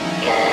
Yeah.